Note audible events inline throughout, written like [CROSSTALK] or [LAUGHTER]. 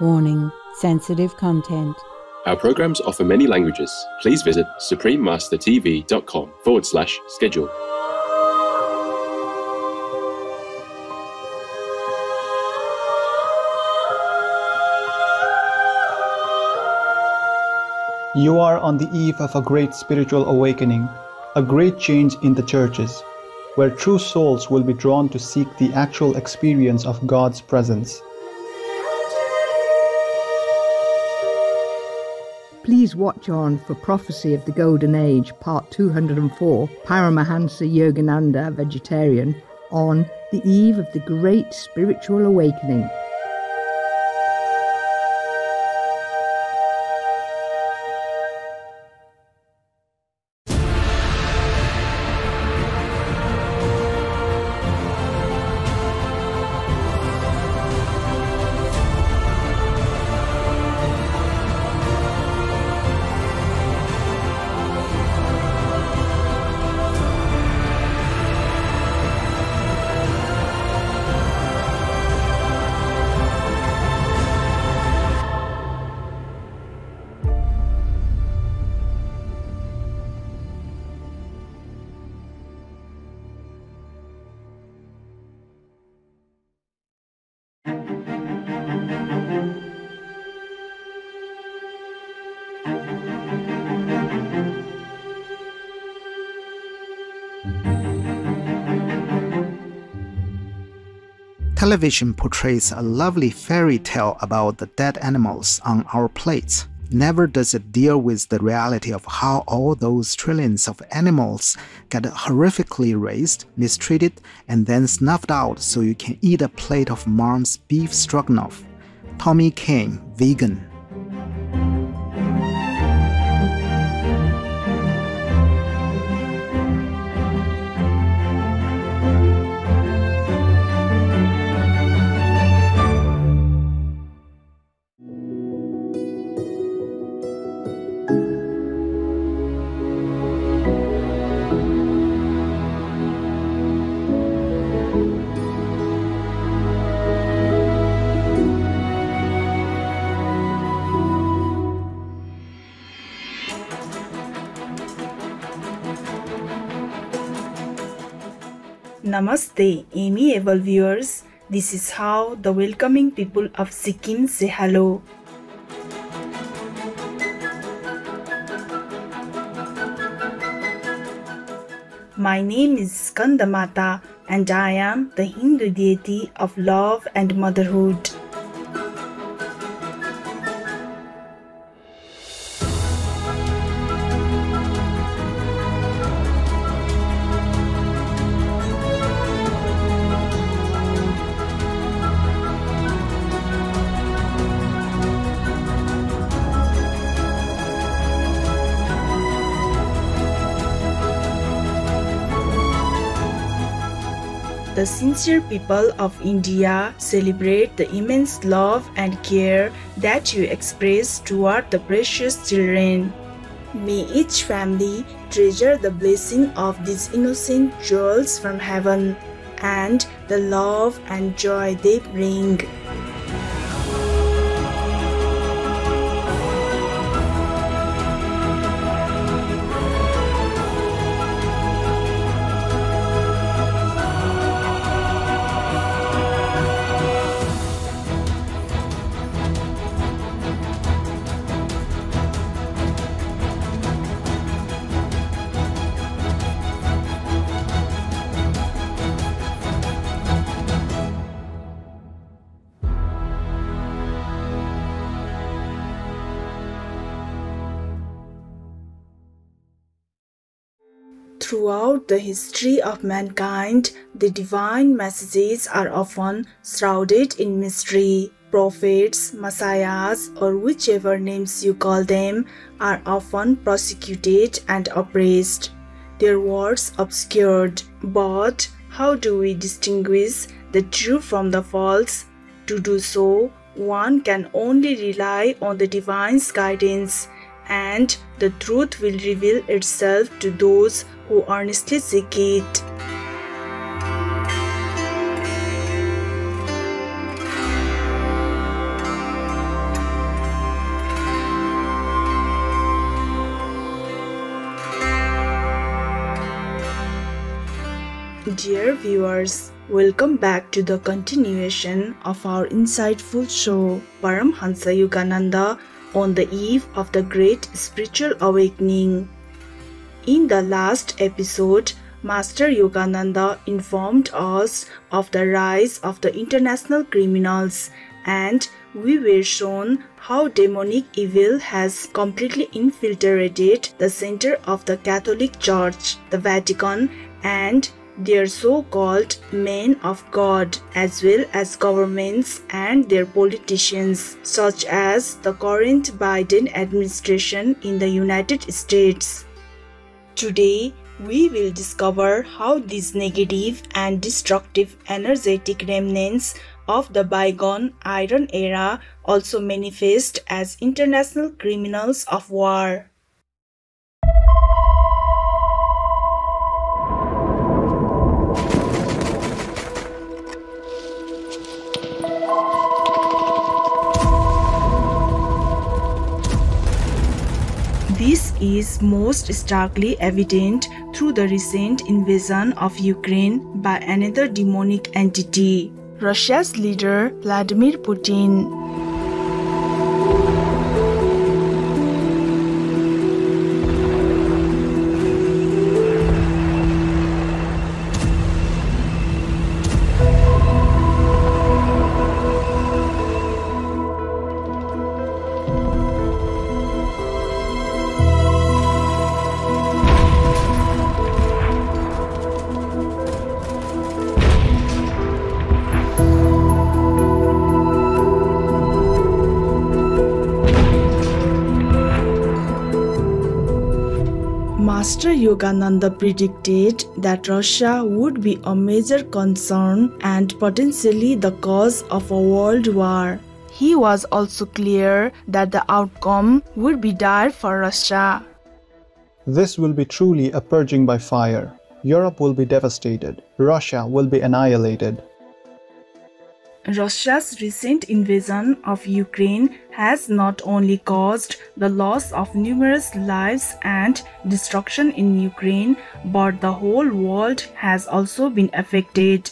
Warning sensitive content. Our programs offer many languages. Please visit suprememastertv.com forward slash schedule. You are on the eve of a great spiritual awakening, a great change in the churches, where true souls will be drawn to seek the actual experience of God's presence. Please watch on for Prophecy of the Golden Age, Part 204, Paramahansa Yogananda, Vegetarian, on the eve of the Great Spiritual Awakening. Television portrays a lovely fairy tale about the dead animals on our plates. Never does it deal with the reality of how all those trillions of animals get horrifically raised, mistreated, and then snuffed out so you can eat a plate of mom's beef stroganoff. Tommy Kane, vegan. Namaste, amiable viewers. This is how the welcoming people of Sikkim say hello. My name is Skandamata and I am the Hindu deity of love and motherhood. The sincere people of India celebrate the immense love and care that you express toward the precious children. May each family treasure the blessing of these innocent jewels from heaven and the love and joy they bring. Throughout the history of mankind, the divine messages are often shrouded in mystery. Prophets, messiahs, or whichever names you call them, are often persecuted and oppressed, their words obscured. But how do we distinguish the true from the false? To do so, one can only rely on the divine's guidance, and the truth will reveal itself to those who earnestly seek it. Dear viewers, welcome back to the continuation of our insightful show Paramhansa Yogananda on the eve of the great spiritual awakening. In the last episode, Master Yogananda informed us of the rise of the international criminals and we were shown how demonic evil has completely infiltrated the center of the Catholic Church, the Vatican, and their so called men of God, as well as governments and their politicians, such as the current Biden administration in the United States. Today, we will discover how these negative and destructive energetic remnants of the bygone Iron Era also manifest as international criminals of war. Is most starkly evident through the recent invasion of Ukraine by another demonic entity, Russia's leader Vladimir Putin. Master Yogananda predicted that Russia would be a major concern and potentially the cause of a world war. He was also clear that the outcome would be dire for Russia. This will be truly a purging by fire. Europe will be devastated. Russia will be annihilated. Russia's recent invasion of Ukraine has not only caused the loss of numerous lives and destruction in Ukraine, but the whole world has also been affected.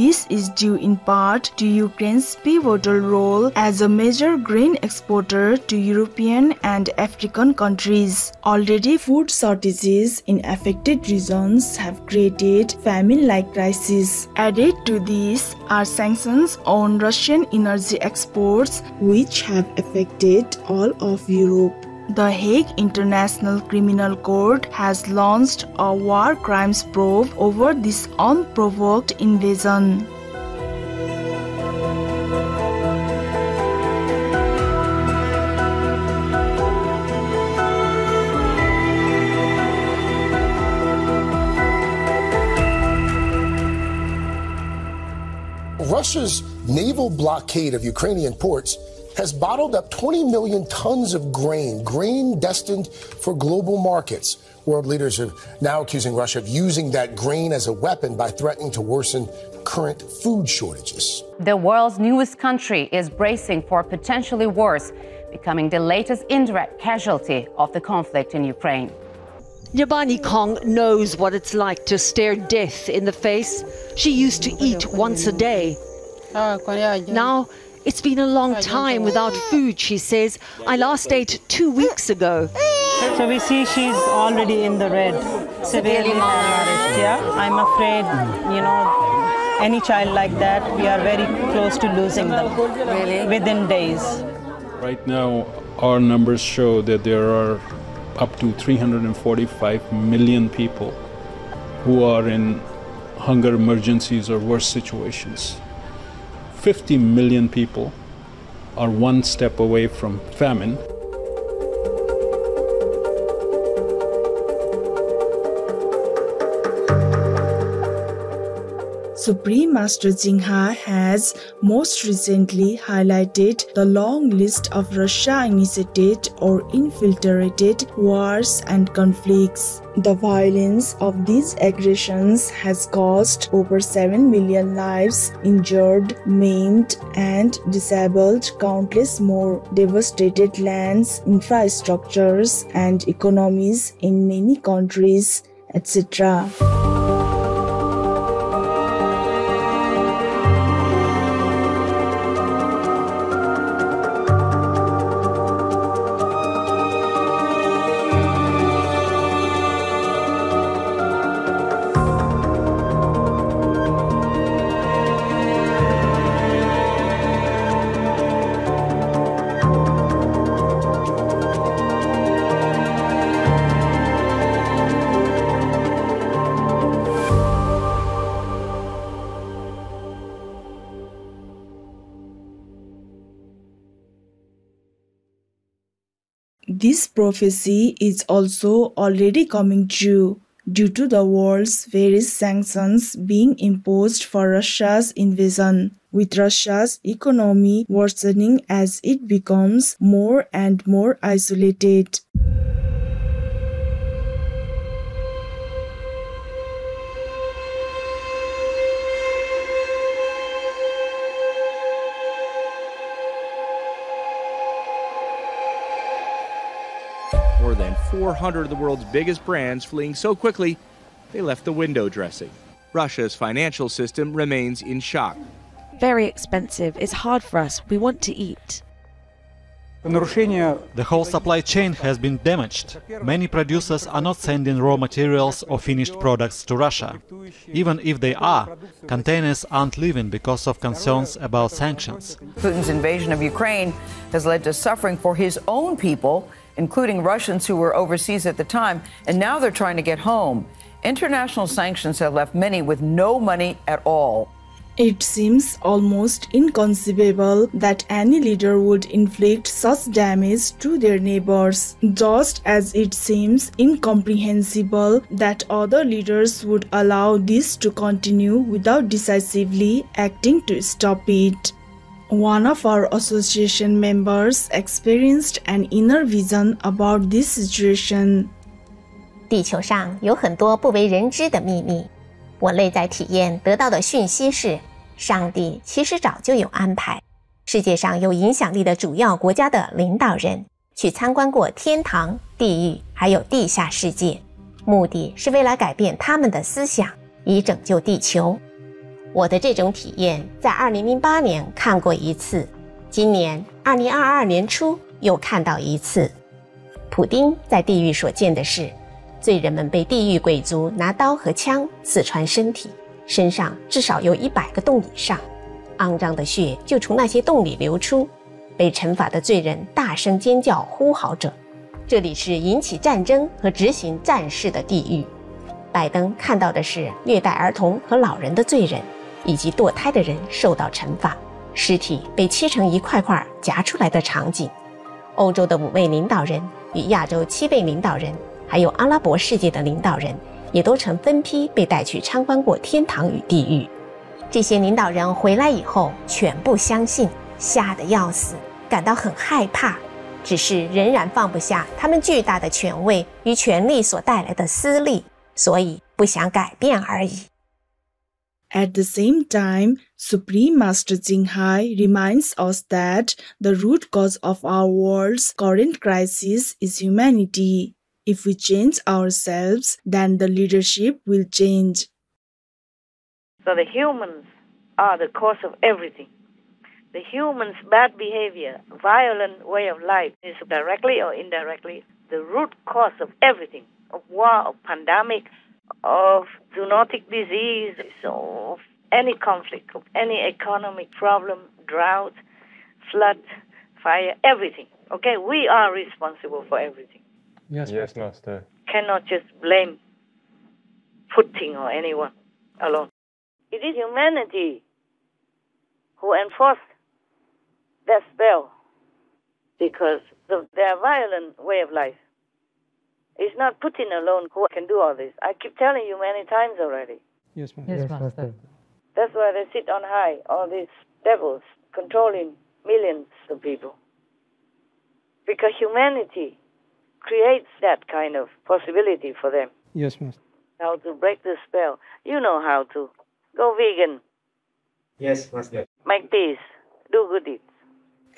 This is due in part to Ukraine's pivotal role as a major grain exporter to European and African countries. Already, food shortages in affected regions have created famine like crises. Added to this are sanctions on Russian energy exports, which have affected all of Europe. The Hague International Criminal Court has launched a war crimes probe over this unprovoked invasion. Russia's naval blockade of Ukrainian ports has bottled up 20 million tons of grain, grain destined for global markets. World leaders are now accusing Russia of using that grain as a weapon by threatening to worsen current food shortages. The world's newest country is bracing for potentially worse, becoming the latest indirect casualty of the conflict in Ukraine. Yabani Kong knows what it's like to stare death in the face. She used to eat once a day. Now, it's been a long time without food, she says. I last ate two weeks ago. So we see she's already in the red, severely malnourished. Yeah, I'm afraid, you know, any child like that, we are very close to losing them Really? within days. Right now, our numbers show that there are up to 345 million people who are in hunger emergencies or worse situations. 50 million people are one step away from famine. Supreme Master Ching Hai has most recently highlighted the long list of Russia initiated or infiltrated wars and conflicts. The violence of these aggressions has caused over 7 million lives, injured, maimed, and disabled countless more, devastated lands, infrastructures, and economies in many countries, etc. prophecy is also already coming true due to the world's various sanctions being imposed for Russia's invasion, with Russia's economy worsening as it becomes more and more isolated. 400 of the world's biggest brands fleeing so quickly, they left the window dressing. Russia's financial system remains in shock. Very expensive. It's hard for us. We want to eat. The whole supply chain has been damaged. Many producers are not sending raw materials or finished products to Russia. Even if they are, containers aren't leaving because of concerns about sanctions. Putin's invasion of Ukraine has led to suffering for his own people, including Russians who were overseas at the time, and now they're trying to get home. International sanctions have left many with no money at all. It seems almost inconceivable that any leader would inflict such damage to their neighbors, just as it seems incomprehensible that other leaders would allow this to continue without decisively acting to stop it. One of our association members experienced an inner vision about this situation. 地球上有很多不为人知的秘密。我内在体验得到的讯息是，上帝其实早就有安排。世界上有影响力的主要国家的领导人去参观过天堂、地狱，还有地下世界，目的是为了改变他们的思想，以拯救地球。我的这种体验在2008年看过一次，今年2022年初又看到一次。普丁在地狱所见的是。罪人们被地狱鬼族拿刀和枪刺穿身体，身上至少有一百个洞以上，肮脏的血就从那些洞里流出。被惩罚的罪人大声尖叫，呼嚎着：“这里是引起战争和执行战事的地狱。”拜登看到的是虐待儿童和老人的罪人，以及堕胎的人受到惩罚，尸体被切成一块块夹出来的场景。欧洲的五位领导人与亚洲七位领导人。还有阿拉伯世界的领导人，也都曾分批被带去参观过天堂与地狱。这些领导人回来以后，全部相信，吓得要死，感到很害怕，只是仍然放不下他们巨大的权位与权力所带来的私利，所以不想改变而已。At the same time, Supreme Master Ching Hai reminds us that the root cause of our world's current crisis is humanity. If we change ourselves, then the leadership will change. So the humans are the cause of everything. The humans' bad behavior, violent way of life is directly or indirectly the root cause of everything of war, of pandemic, of zoonotic disease, of any conflict, of any economic problem, drought, flood, fire, everything. Okay, we are responsible for everything. Yes, yes, Master. Cannot just blame Putin or anyone alone. It is humanity who enforced that spell because of their violent way of life. It's not Putin alone who can do all this. I keep telling you many times already. Yes, Master. Yes, Master. That's why they sit on high, all these devils controlling millions of people. Because humanity creates that kind of possibility for them. Yes, Master. How to break the spell. You know how to. Go vegan. Yes, Master. Make peace. Do good deeds.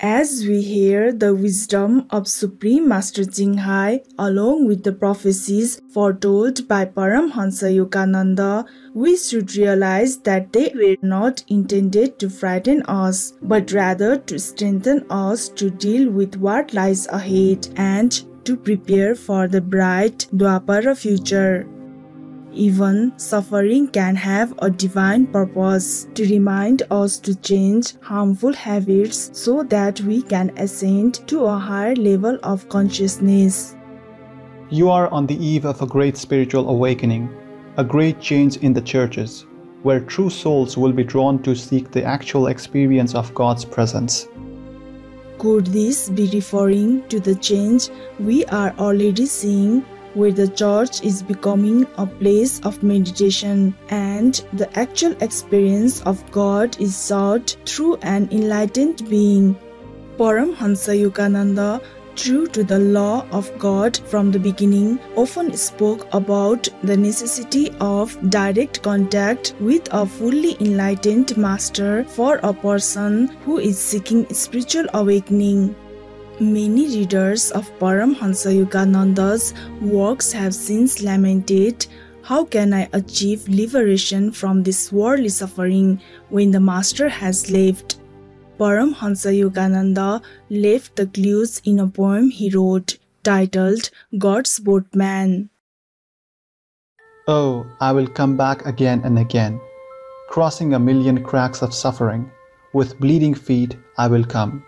As we hear the wisdom of Supreme Master Ching Hai along with the prophecies foretold by Paramhansa Yogananda, we should realize that they were not intended to frighten us, but rather to strengthen us to deal with what lies ahead and to prepare for the bright Dwapara future. Even suffering can have a divine purpose to remind us to change harmful habits so that we can ascend to a higher level of consciousness. You are on the eve of a great spiritual awakening, a great change in the churches, where true souls will be drawn to seek the actual experience of God's presence. Could this be referring to the change we are already seeing where the church is becoming a place of meditation and the actual experience of God is sought through an enlightened being? Paramhansa Yogananda true to the law of God from the beginning, often spoke about the necessity of direct contact with a fully enlightened master for a person who is seeking spiritual awakening. Many readers of Paramhansa Yogananda's works have since lamented how can I achieve liberation from this worldly suffering when the Master has left? Paramhansa Yogananda left the clues in a poem he wrote titled God's Boatman. Oh, I will come back again and again, crossing a million cracks of suffering. With bleeding feet, I will come.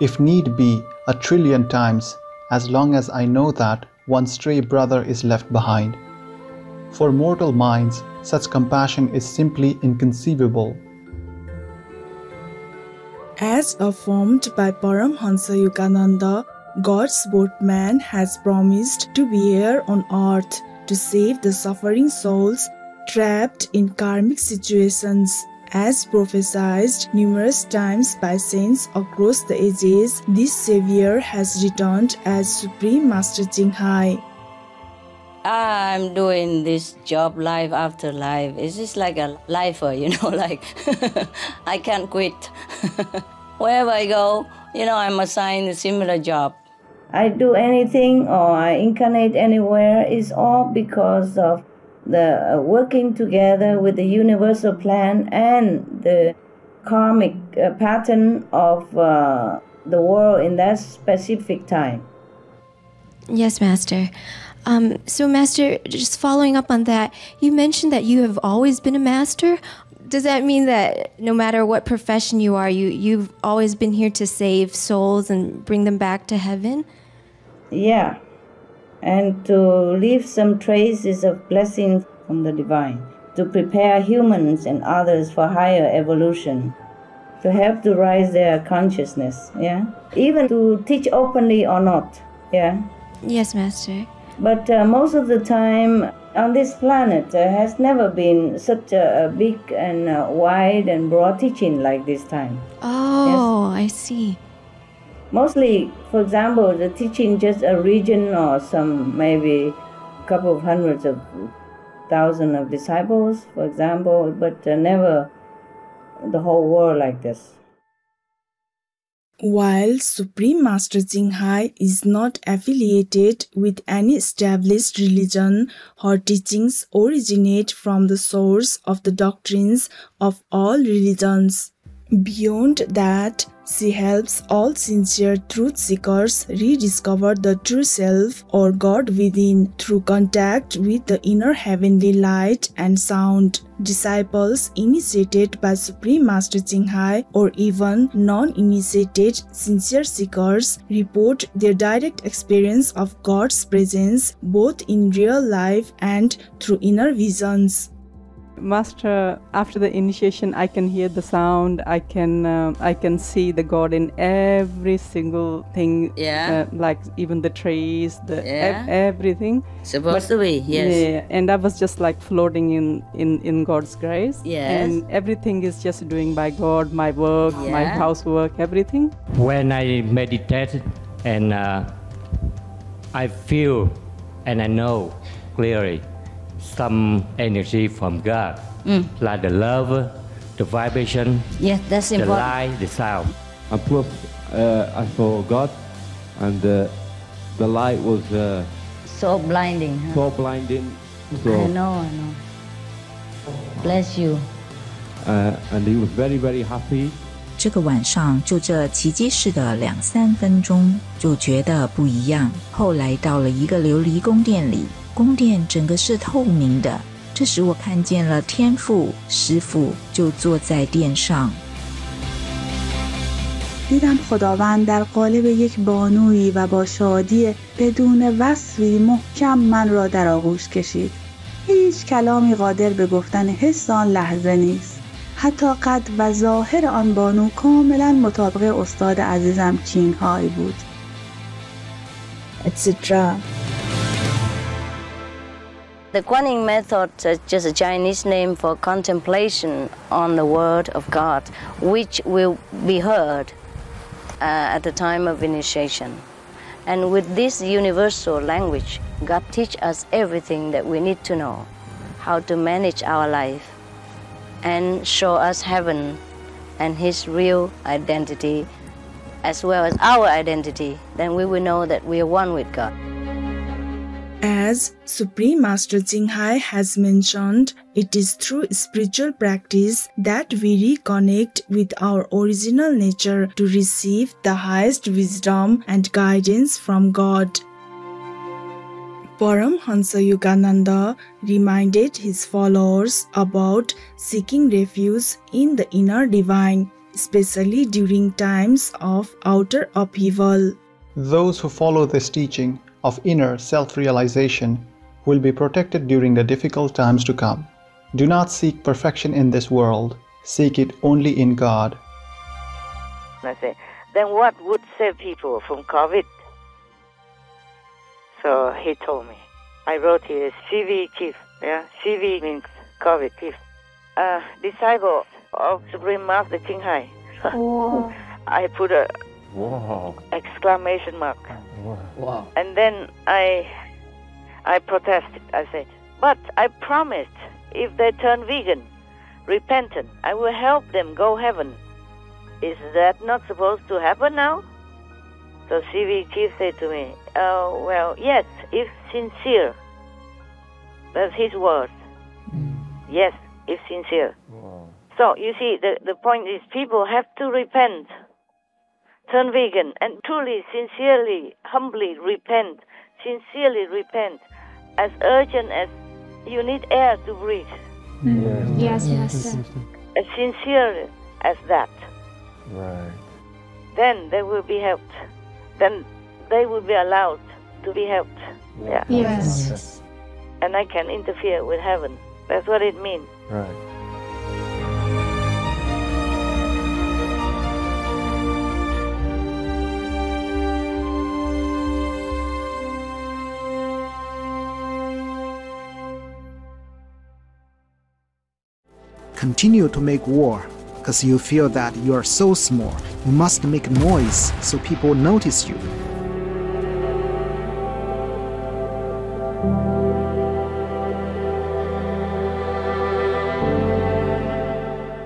If need be, a trillion times, as long as I know that one stray brother is left behind. For mortal minds, such compassion is simply inconceivable. As affirmed by Paramhansa Yogananda, God's boatman has promised to be here on earth to save the suffering souls trapped in karmic situations. As prophesied numerous times by saints across the ages, this Savior has returned as Supreme Master Ching Hai. I'm doing this job life after life. It's just like a lifer, you know, [LAUGHS] like [LAUGHS] I can't quit. [LAUGHS] Wherever I go, you know, I'm assigned a similar job. I do anything or I incarnate anywhere is all because of the uh, working together with the universal plan and the karmic uh, pattern of uh, the world in that specific time. Yes, Master. Um, so, Master, just following up on that, you mentioned that you have always been a master. Does that mean that no matter what profession you are, you, you've always been here to save souls and bring them back to heaven? Yeah, and to leave some traces of blessings from the divine, to prepare humans and others for higher evolution, to help to rise their consciousness, yeah? Even to teach openly or not, yeah? Yes, Master. But uh, most of the time on this planet there has never been such a, a big and uh, wide and broad teaching like this time. Oh, yes? I see. Mostly, for example, the teaching just a region or some maybe a couple of hundreds of thousand of disciples, for example, but uh, never the whole world like this. While Supreme Master Ching Hai is not affiliated with any established religion, her teachings originate from the source of the doctrines of all religions. Beyond that, she helps all sincere truth seekers rediscover the true self or God within through contact with the inner heavenly light and sound. Disciples initiated by Supreme Master Ching Hai or even non-initiated sincere seekers report their direct experience of God's presence both in real life and through inner visions. Master, after the initiation, I can hear the sound. I can uh, I can see the God in every single thing. Yeah. Uh, like even the trees, the Yeah. ev- everything. Supposed to be, yes. Yeah, and I was just like floating in in in God's grace. Yes. And everything is just doing by God. My work, my housework, everything. When I meditate and uh, I feel and I know clearly some energy from God, Mm. like the love, the vibration, Yes, that's the important. light, the sound. I put uh, I saw God, and uh, the light was uh, So blinding. Huh? so blinding. So I know, I know. Bless you. uh, and he was very very happy. 这个晚上就这奇迹式的两三分钟，就觉得不一样。后来到了一个琉璃宫殿里， 宫殿整个是透明的，这时我看见了天父师傅就坐在殿上。 دیدم خداوند در قالب یک بانویی و با شادی بدون وصفی محکم من را در آغوش کشید هیچ کلامی قادر به گفتن حس آن لحظه نیست حتی قد و ظاهر آن بانو کاملا مطابق استاد عزیزم چینگ های بود etc. The Quan Yin method is just a Chinese name for contemplation on the Word of God, which will be heard uh, at the time of initiation. And with this universal language, God teach us everything that we need to know, how to manage our life, and show us heaven and His real identity, as well as our identity. Then we will know that we are one with God. As Supreme Master Ching Hai has mentioned, it is through spiritual practice that we reconnect with our original nature to receive the highest wisdom and guidance from God. Paramhansa Yogananda reminded his followers about seeking refuge in the inner divine, especially during times of outer upheaval. Those who follow this teaching of inner self realization will be protected during the difficult times to come. Do not seek perfection in this world, seek it only in God. I say, then what would save people from COVID? So he told me. I wrote here CV chief. Yeah, CV means COVID chief. Uh, disciple of Supreme Master Ching Hai. [LAUGHS] I put a Wow. exclamation mark. Wow. And then I I protested. I said, but I promised if they turn vegan, repentant, I will help them go heaven. Is that not supposed to happen now? So CV chief said to me, oh, well, yes, if sincere. That's his word. Yes, if sincere. So you see, the, the point is people have to repent, turn vegan, and truly, sincerely, humbly repent, sincerely repent, as urgent as you need air to breathe, Yes, yes. as sincere as that. Right. Then they will be helped. Then they will be allowed to be helped. Yeah. Yes. And I can interfere with heaven. That's what it means. Right. Continue to make war because you feel that you are so small. You must make noise so people notice you.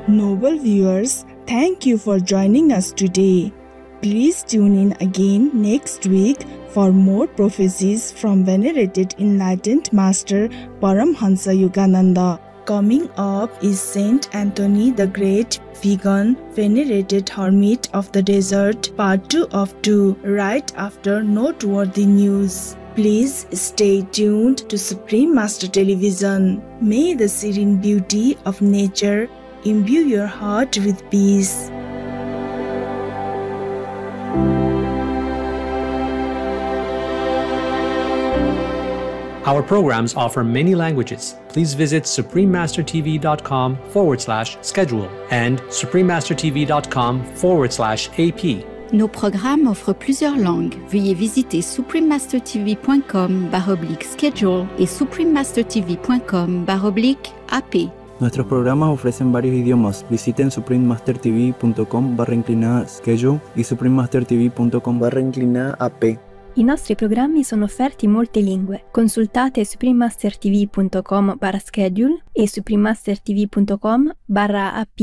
Noble viewers, thank you for joining us today. Please tune in again next week for more prophecies from venerated enlightened master Paramhansa Yogananda. Coming up is Saint Anthony the Great, vegan, venerated hermit of the desert, part 2 of 2, right after noteworthy news. Please stay tuned to Supreme Master Television. May the serene beauty of nature imbue your heart with peace. Our programs offer many languages. Please visit suprememastertv.com forward slash schedule and suprememastertv.com forward slash AP. Nos programmes offrent plusieurs langues. Veuillez visiter suprememastertv.com baroblique schedule et suprememastertv.com baroblique AP. Nuestros programas ofrecen varios idiomas. Visiten suprememastertv.com barra inclinada schedule y suprememastertv.com barra inclinada AP. I nostri programmi sono offerti in molte lingue. Consultate suprememastertv.com barra schedule e suprememastertv.com barra AP